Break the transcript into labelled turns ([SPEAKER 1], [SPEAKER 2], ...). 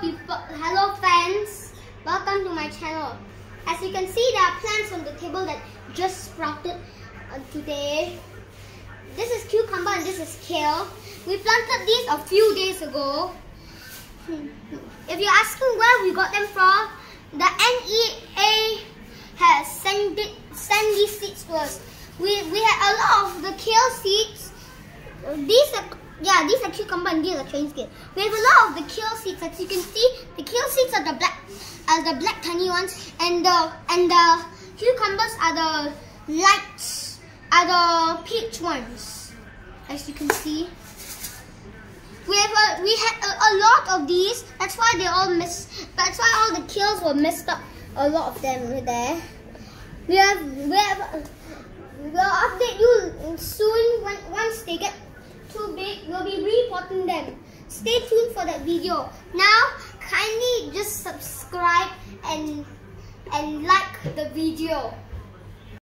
[SPEAKER 1] people, hello friends. Welcome to my channel. As you can see, there are plants on the table that just sprouted uh, today. This is cucumber and this is kale. We planted these a few days ago. If you're asking where we got them from, the NEA has sent, it, sent these seeds to us. We, we had a lot of the kale seeds. These are yeah, these are cucumber and these are Chinese kale. We have a lot of the kale seeds. As you can see, the kale seeds are the black, are the black tiny ones, and the and the cucumbers are the light, are the peach ones. As you can see, we have a, we had a, a lot of these. That's why they all miss. That's why all the kales were messed up. A lot of them were there. We have we have. Reporting them. Stay tuned for that video. Now, kindly just subscribe and and like the video.